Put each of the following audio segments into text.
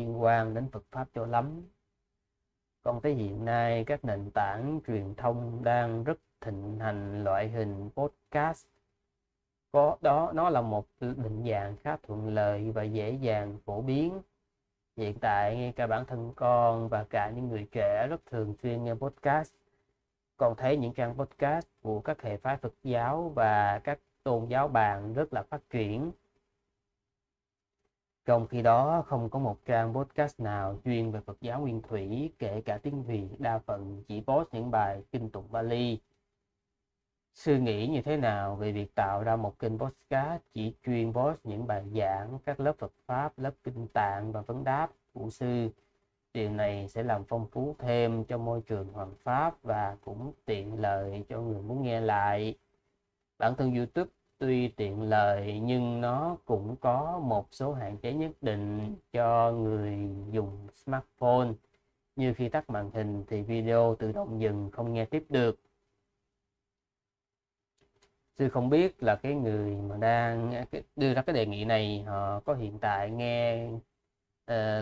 liên quan đến Phật pháp cho lắm. Còn tới hiện nay các nền tảng truyền thông đang rất thịnh hành loại hình podcast. Có đó, nó là một định dạng khá thuận lợi và dễ dàng phổ biến. Hiện tại ngay cả bản thân con và cả những người trẻ rất thường xuyên nghe podcast. Còn thấy những trang podcast của các hệ phái Phật giáo và các tôn giáo bạn rất là phát triển trong khi đó không có một trang podcast nào chuyên về Phật giáo nguyên thủy kể cả tiếng Việt đa phần chỉ post những bài kinh tụng Bali Sư nghĩ như thế nào về việc tạo ra một kênh podcast chỉ chuyên post những bài giảng các lớp Phật Pháp, lớp Kinh Tạng và vấn đáp của sư? Điều này sẽ làm phong phú thêm cho môi trường hoàng pháp và cũng tiện lợi cho người muốn nghe lại. Bản thân YouTube tuy tiện lợi nhưng nó cũng có một số hạn chế nhất định cho người dùng smartphone. Như khi tắt màn hình thì video tự động dừng không nghe tiếp được. Sư không biết là cái người mà đang đưa ra cái đề nghị này họ có hiện tại nghe uh,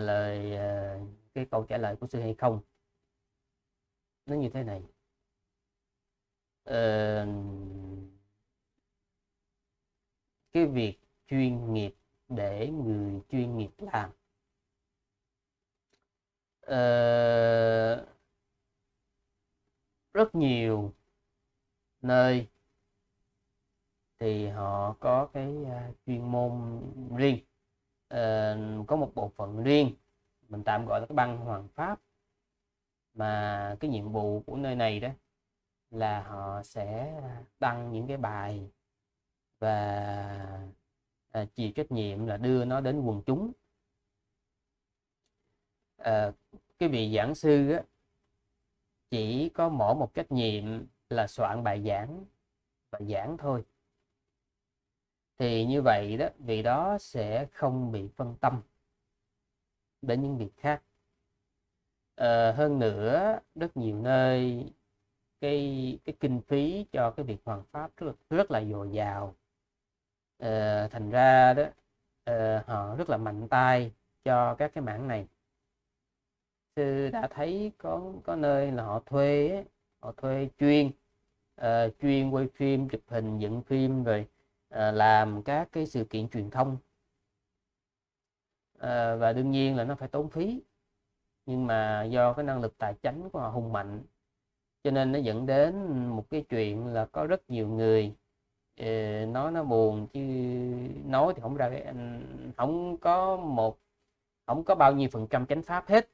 lời uh, cái câu trả lời của sư hay không? Nó như thế này. Uh, cái việc chuyên nghiệp để người chuyên nghiệp làm. Ờ, rất nhiều nơi thì họ có cái uh, chuyên môn riêng. Uh, có một bộ phận riêng mình tạm gọi là cái băng hoàng pháp. Mà cái nhiệm vụ của nơi này đó là họ sẽ đăng những cái bài và à, chịu trách nhiệm là đưa nó đến quần chúng. À, cái vị giảng sư á, chỉ có mỗi một trách nhiệm là soạn bài giảng và giảng thôi. Thì như vậy đó vì đó sẽ không bị phân tâm đến những việc khác. À, hơn nữa rất nhiều nơi cái cái kinh phí cho cái việc hoàn pháp rất rất là dồi dào à, thành ra đó à, họ rất là mạnh tay cho các cái mảng này. Sư đã thấy có có nơi là họ thuê họ thuê chuyên uh, chuyên quay phim chụp hình dựng phim rồi À, làm các cái sự kiện truyền thông. À, và đương nhiên là nó phải tốn phí nhưng mà do cái năng lực tài chính của họ hùng mạnh cho nên nó dẫn đến một cái chuyện là có rất nhiều người Ờ, nó nó buồn chứ nói thì không ra không có một không có bao nhiêu phần trăm chánh pháp hết.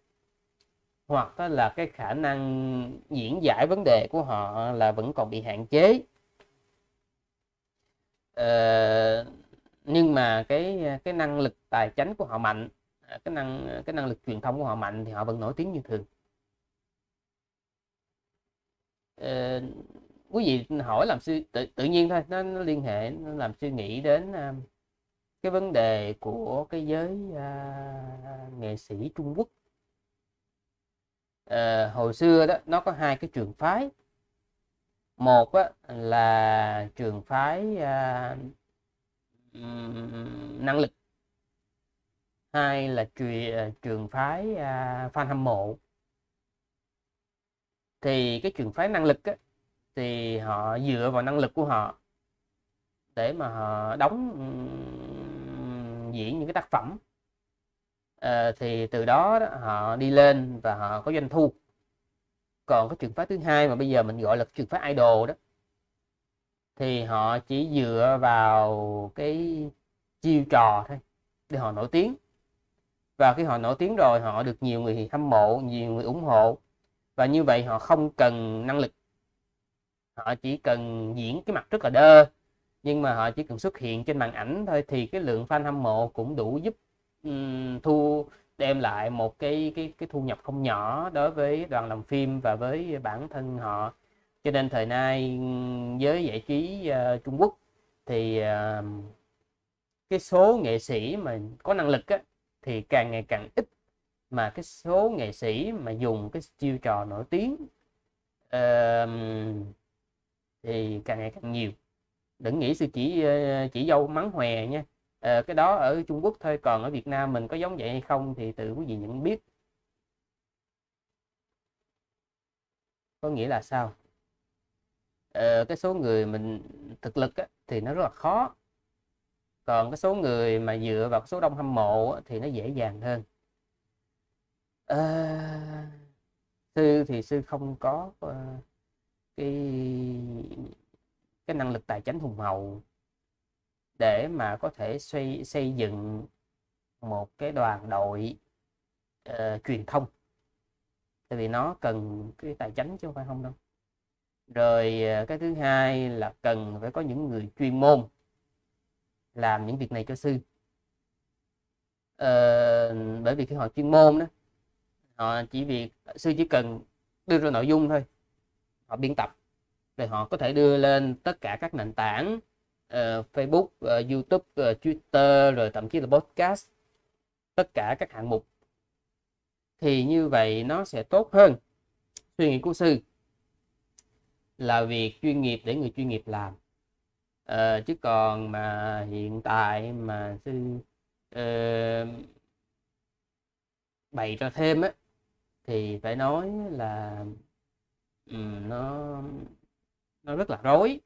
Hoặc là cái khả năng diễn giải vấn đề của họ là vẫn còn bị hạn chế. Ờ, nhưng mà cái cái năng lực tài chính của họ mạnh cái năng cái năng lực truyền thông của họ mạnh thì họ vẫn nổi tiếng như thường. Ờ, quý vị hỏi làm sư tự, tự nhiên thôi nó, nó liên hệ nó làm suy nghĩ đến um, cái vấn đề của cái giới uh, nghệ sĩ Trung Quốc. Uh, hồi xưa đó nó có hai cái trường phái. Một á, là trường phái uh, năng lực. Hai là truyền, trường phái uh, fan hâm mộ. Thì cái trường phái năng lực á, thì họ dựa vào năng lực của họ để mà họ đóng diễn những cái tác phẩm. À, thì từ đó, đó họ đi lên và họ có doanh thu. Còn cái trường phái thứ hai mà bây giờ mình gọi là trường phái idol đó thì họ chỉ dựa vào cái chiêu trò thôi để họ nổi tiếng. Và khi họ nổi tiếng rồi họ được nhiều người hâm mộ nhiều người ủng hộ. Và như vậy họ không cần năng lực họ chỉ cần diễn cái mặt rất là đơ nhưng mà họ chỉ cần xuất hiện trên màn ảnh thôi thì cái lượng fan hâm mộ cũng đủ giúp um, thu đem lại một cái cái cái thu nhập không nhỏ đối với đoàn làm phim và với bản thân họ. Cho nên thời nay với giải trí uh, Trung Quốc thì uh, cái số nghệ sĩ mà có năng lực á, thì càng ngày càng ít mà cái số nghệ sĩ mà dùng cái chiêu trò nổi tiếng uh, thì càng ngày càng nhiều. Đừng nghĩ sự chỉ ờ, chỉ dâu mắng hòe nha. À, cái đó ở Trung Quốc thôi còn ở Việt Nam mình có giống vậy hay không thì tự quý vị nhận biết. Có nghĩa là sao? À, cái số người mình thực lực á, thì nó rất là khó. Còn cái số người mà dựa vào số đông hâm mộ á, thì nó dễ dàng hơn. À, sư thì sư không có uh, cái cái năng lực tài chính hùng hậu để mà có thể xây xây dựng một cái đoàn đội uh, truyền thông. Tại vì nó cần cái tài chính chứ không phải không đâu. Rồi ờ, cái thứ hai là cần phải có những người chuyên môn làm những việc này cho sư. Ờ, bởi vì khi họ chuyên môn đó họ chỉ việc sư chỉ cần đưa ra nội dung thôi họ biên tập. Để họ có thể đưa lên tất cả các nền tảng uh, Facebook, uh, YouTube, uh, Twitter rồi thậm chí là podcast tất cả các hạng mục. Thì như vậy nó sẽ tốt hơn. Suy nghĩ của sư là việc chuyên nghiệp để người chuyên nghiệp làm. À, chứ còn mà hiện tại mà sư uh, bày ra thêm á thì phải nói là Ừ, nó nó rất là rối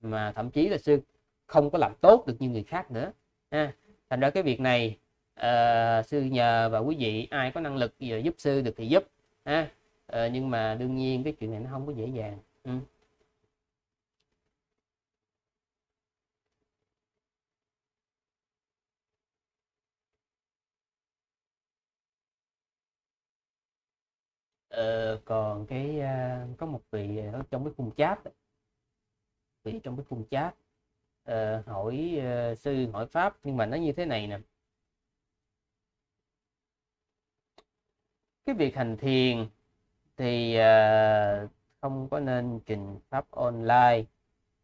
mà thậm chí là sư không có làm tốt được như người khác nữa ha thành ra cái việc này uh, sư nhờ và quý vị ai có năng lực giờ giúp sư được thì giúp ha uh, nhưng mà đương nhiên cái chuyện này nó không có dễ dàng ừ. Ờ, còn cái uh, có một vị ở trong cái khung chat vị trong cái khung chat. Uh, hỏi uh, sư hỏi pháp nhưng mà nó như thế này nè. Cái việc hành thiền thì uh, không có nên trình pháp online.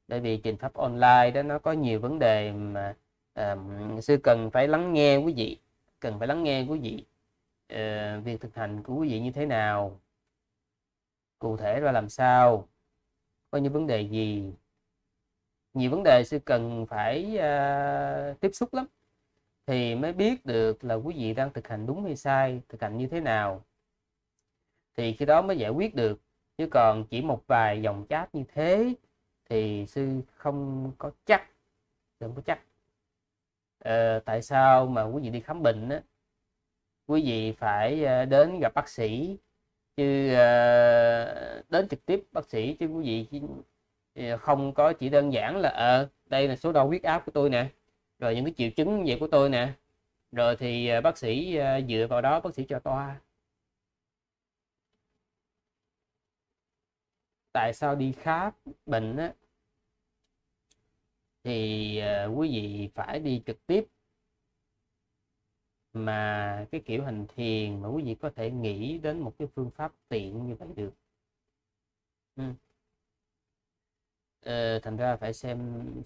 Bởi vì trình pháp online đó nó có nhiều vấn đề mà um, sư cần phải lắng nghe quý vị cần phải lắng nghe quý vị uh, việc thực hành của quý vị như thế nào cụ thể ra làm sao? Có những vấn đề gì? Nhiều vấn đề sư cần phải uh, tiếp xúc lắm. Thì mới biết được là quý vị đang thực hành đúng hay sai thực hành như thế nào. Thì khi đó mới giải quyết được. Chứ còn chỉ một vài dòng chat như thế thì sư không có chắc không có chắc. Ờ, tại sao mà quý vị đi khám bệnh á? Quý vị phải ờ, đến gặp bác sĩ chứ ờ, đến trực tiếp bác sĩ chứ quý vị ờ, không có chỉ đơn giản là ờ đây là số đo huyết áp của tôi nè, rồi những cái triệu chứng vậy của tôi nè. Rồi thì ờ, bác sĩ dựa vào đó bác sĩ cho toa. Tại sao đi khám bệnh á, thì quý vị phải đi trực tiếp mà cái kiểu hành thiền mà quý vị có thể nghĩ đến một cái phương pháp tiện như vậy được ừ. ờ, thành ra phải xem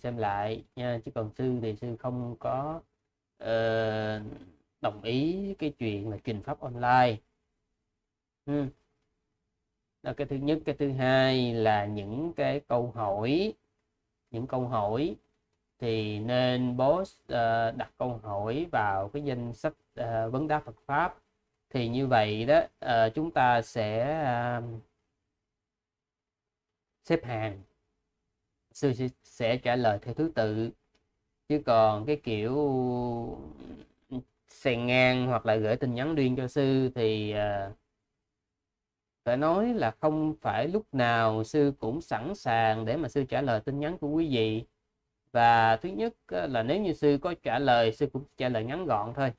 xem lại nha chứ còn sư thì sư không có uh, đồng ý cái chuyện là trình pháp online ừ. đó cái thứ nhất cái thứ hai là những cái câu hỏi những câu hỏi thì nên boss uh, ờ, đặt câu hỏi vào cái danh sách uh, vấn đáp Phật pháp. Thì như vậy đó uh, chúng ta sẽ uh, xếp hàng. Sư sẽ trả lời theo thứ tự. Chứ còn cái kiểu xèn ngang hoặc là gửi tin nhắn riêng cho sư thì uh, phải nói là không phải lúc nào sư cũng sẵn sàng để mà sư trả lời tin nhắn của quý vị. Và thứ nhất là nếu như sư có trả lời sư cũng trả lời ngắn gọn thôi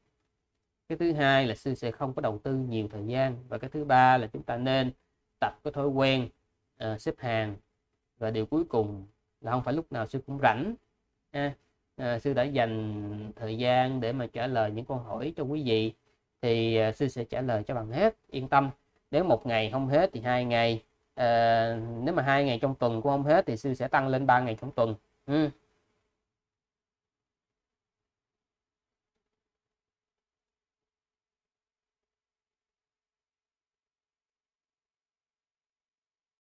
cái thứ hai là sư sẽ không có đầu tư nhiều thời gian và cái thứ ba là chúng ta nên tập cái thói quen uh, xếp hàng. Và điều cuối cùng là không phải lúc nào sư cũng rảnh ha. À, sư đã dành thời gian để mà trả lời những câu hỏi cho quý vị thì uh, sư sẽ trả lời cho bằng hết. Yên tâm nếu một ngày không hết thì hai ngày uh, nếu mà hai ngày trong tuần cũng không hết thì sư sẽ tăng lên ba ngày trong tuần. Ừ.